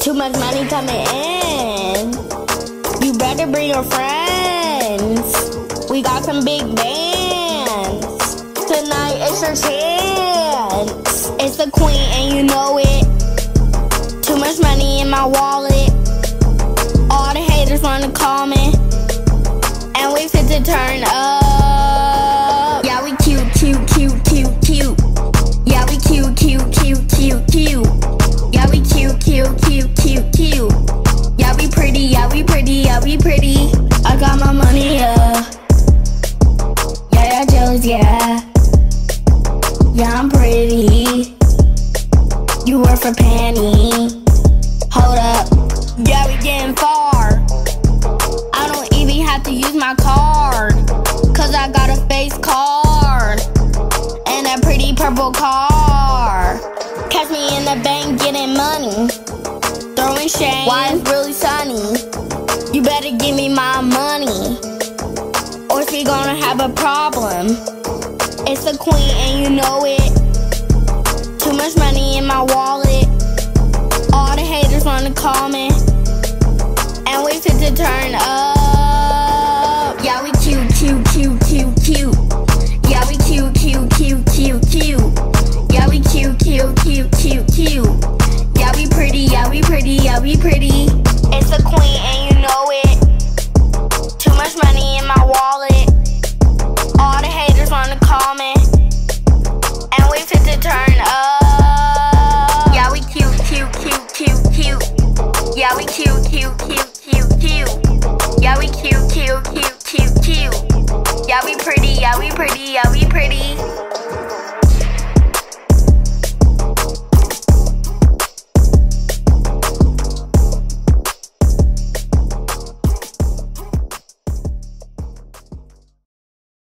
Too much money coming in. You better bring your friends. We got some big bands. Tonight it's your chance. It's the queen and you know it. Too much money in my wallet. All the haters wanna call me. And we fit to turn up. Yeah, yeah. I'm pretty. You work for Penny. Hold up. Yeah, we getting far. I don't even have to use my card. Cause I got a face card. And a pretty purple car. Catch me in the bank getting money. Throwing shade. Why it's really sunny. You better give me my money. Or we gonna have a problem. It's the queen and you know it. Too much money in my wallet. All the haters wanna call me. And we fit to turn up. Yeah, we cute, cute, cute, cute, cute. Yeah, we cute, cute, cute, cute, cute. Yeah, we pretty, yeah, we pretty, yeah, we pretty.